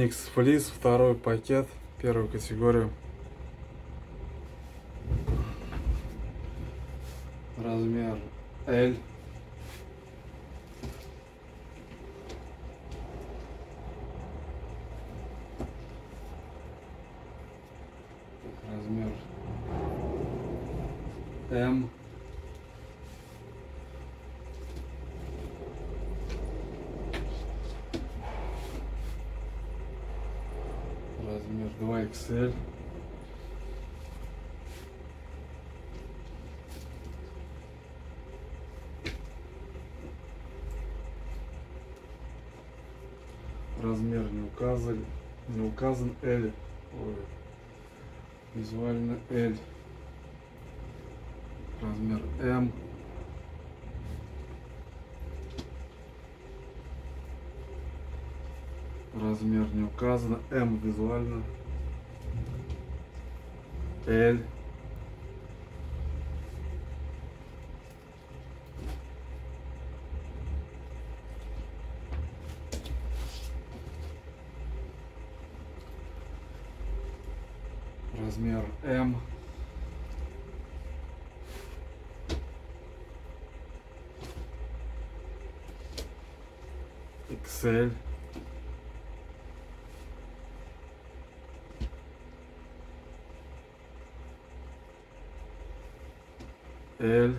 Феникс Флис, второй пакет, первую категорию. Размер L. Размер М. размер 2XL. Размер не указан, не указан L. Ой, визуально L. Размер M. Размер не указано. М визуально. L. Размер М. XL. L.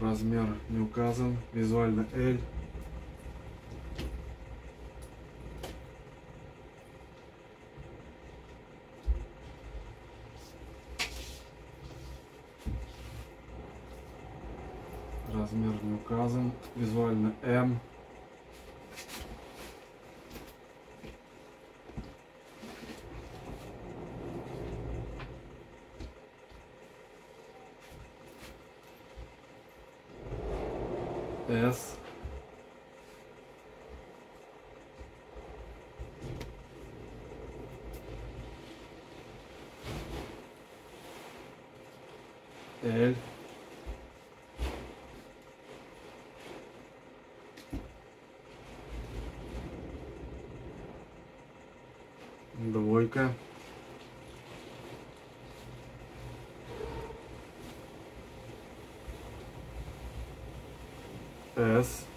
Размер не указан, визуально L. Размер не указан, визуально М. S. L. Двойка. С.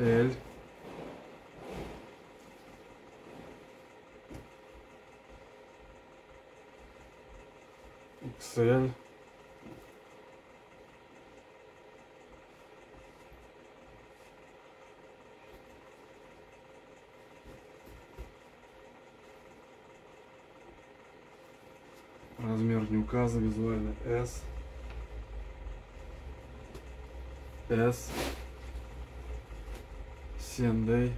Л. XL. Размер не указан, визуально S. S. Sunday.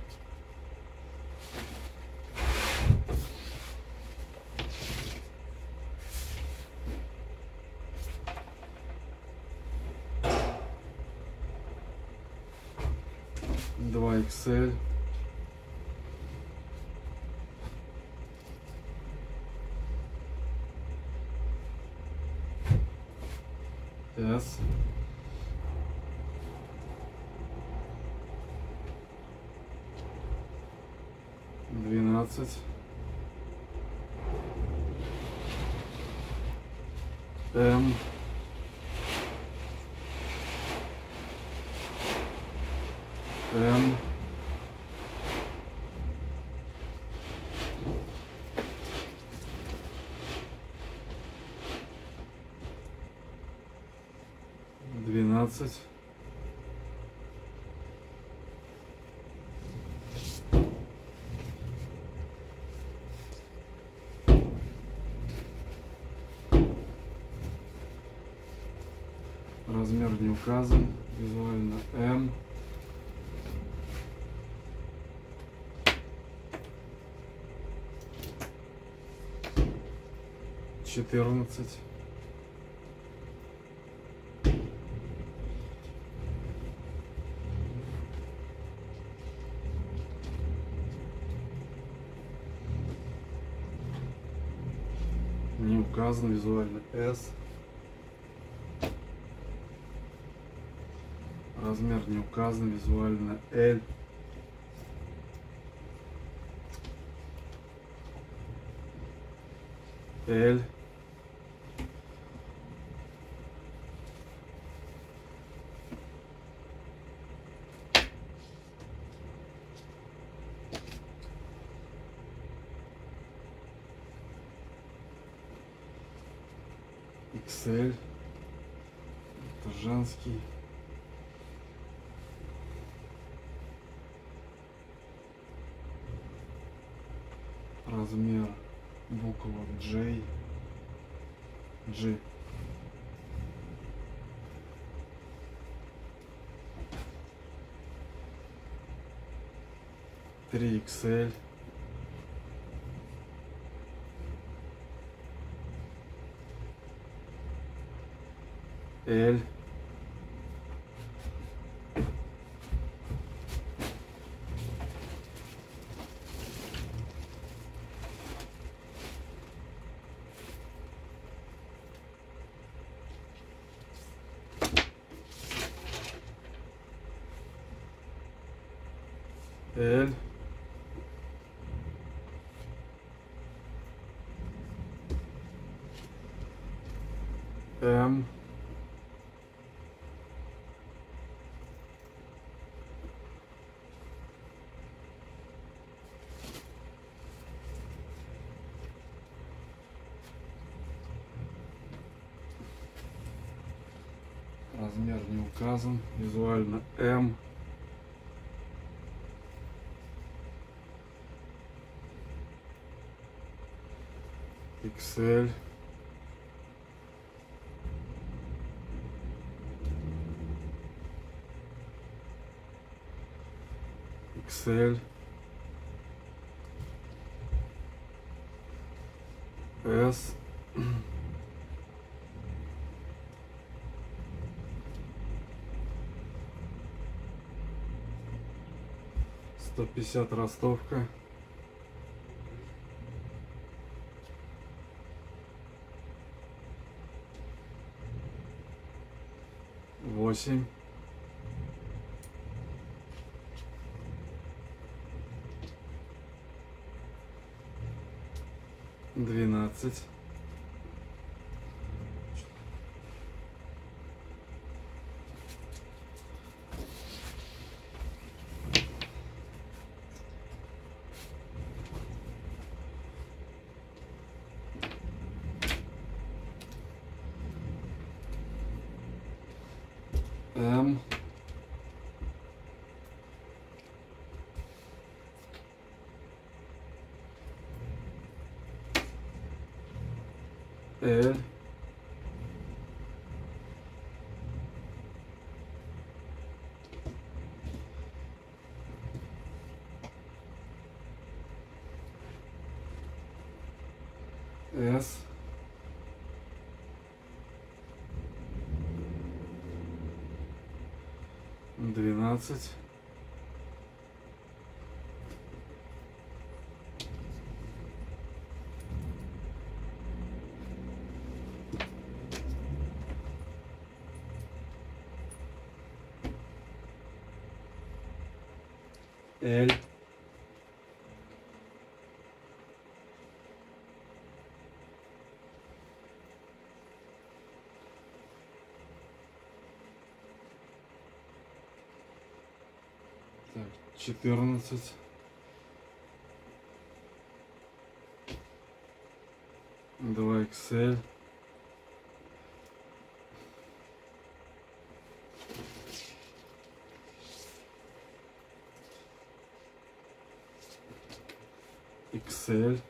Два Excel. Yes. 11. Эм. Эм. Двенадцать. размер не указан визуально М. Четырнадцать. Не указан визуально S. Размер не указан, визуально L. L. XL. Это женский. Размер буква J. G. Три XL. L. M. Размер не указан. Визуально М. XL. XL. S. Сто пятьдесят ростовка. Восемь. 12 pronounce. El 14. Два Excel Excel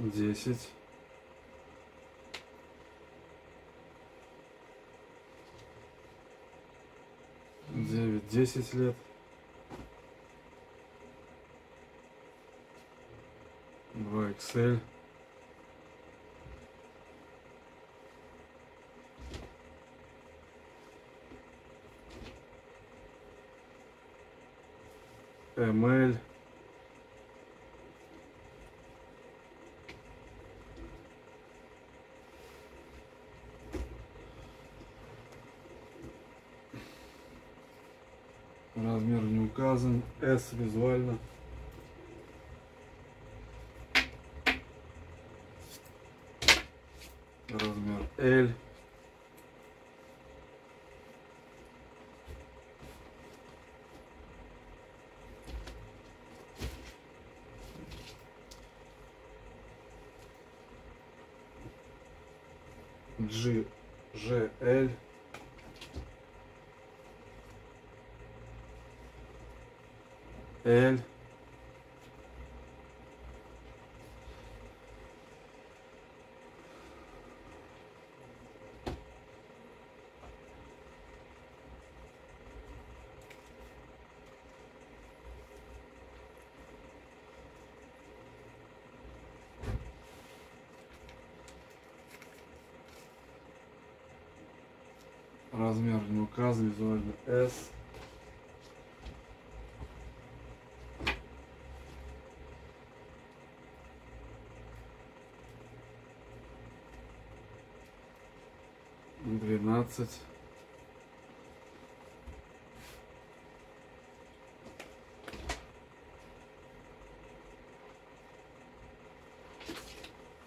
Десять. 10 лет. Два Excel. ML. Размер не указан. S визуально. Размер L. G, G, L. L. Размер не указан, визуально S. Двенадцать.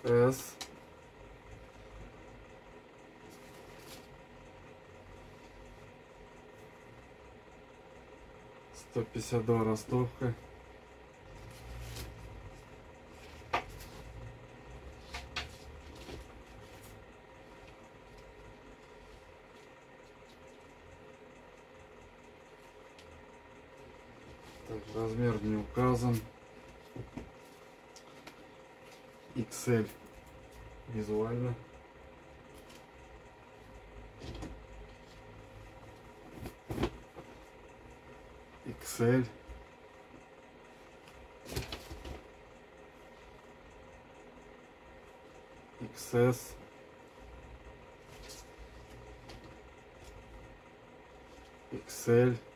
S. Сто пятьдесят два ростовка. Размер не указан. XL визуально. XL. XS. XL.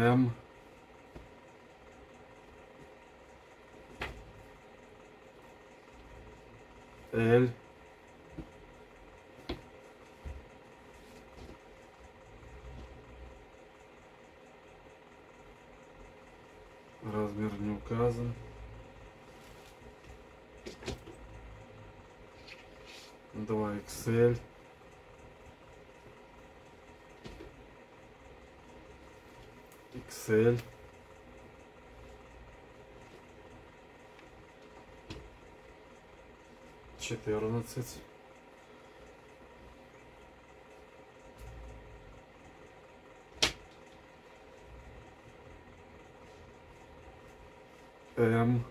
М. Л. Размер не указан. Два XL. XL. Четырнадцать. М.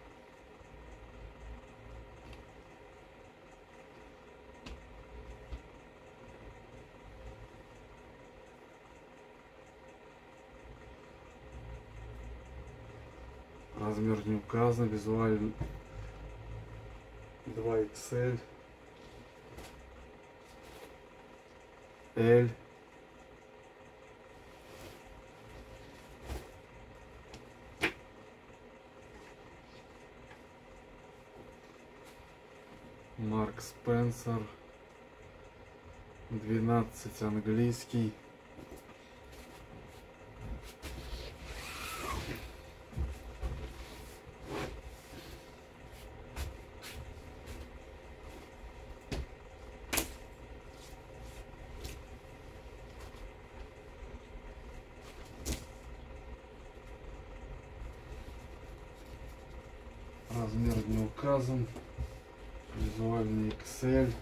Размер не указан, визуально 2 XL, L, Марк Спенсер, 12 английский. Размер не указан. Визуальный Excel.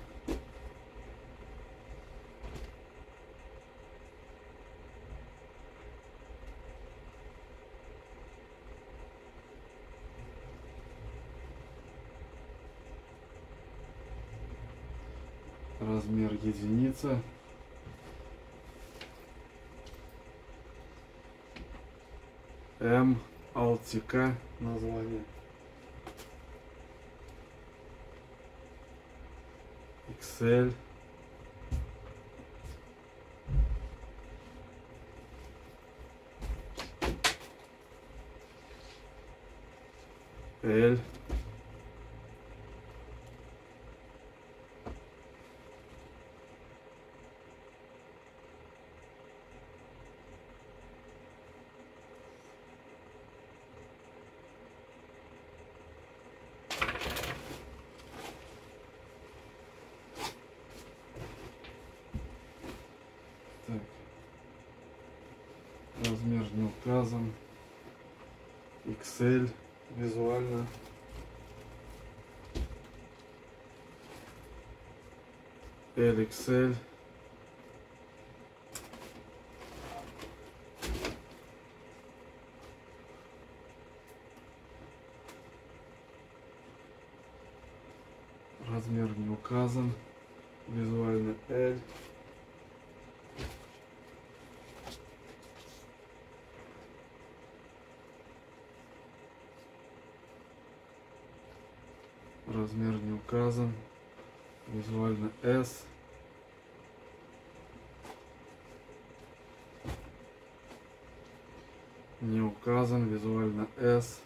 Размер единица. М. Алтика название. thin. And Не указан. XL визуально. LXL. Размер не указан. Визуально L. Размер не указан. Визуально S. Не указан. Визуально S.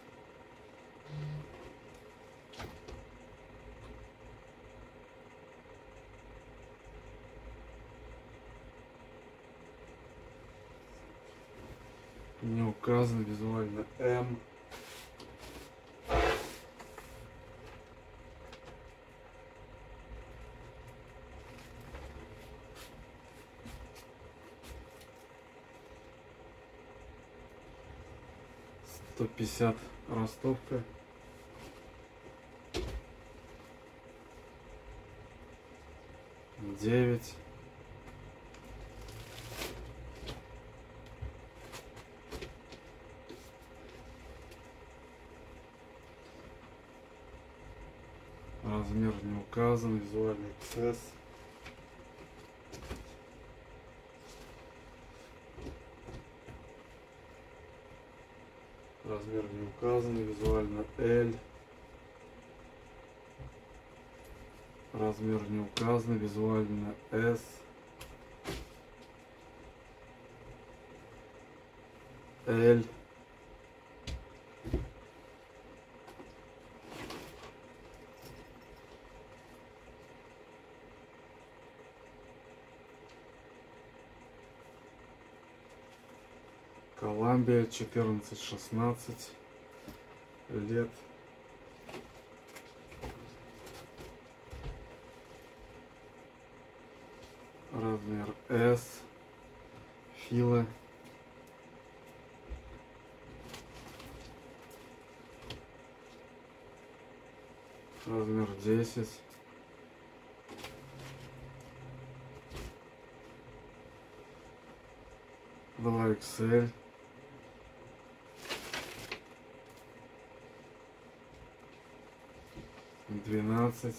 150 ростовка. Девять. Размер не указан, визуальный эксцесс. Размер не указан, визуально L. Размер не указан, визуально S. L. 14-16 лет. Размер S, фила. Размер 10. Была Excel. 12.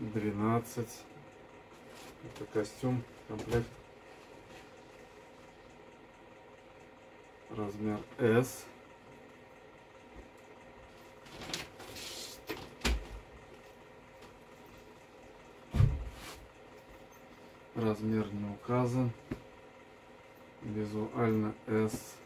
Двенадцать. Это костюм, комплект. Размер S. Размер не указан. Визуально S.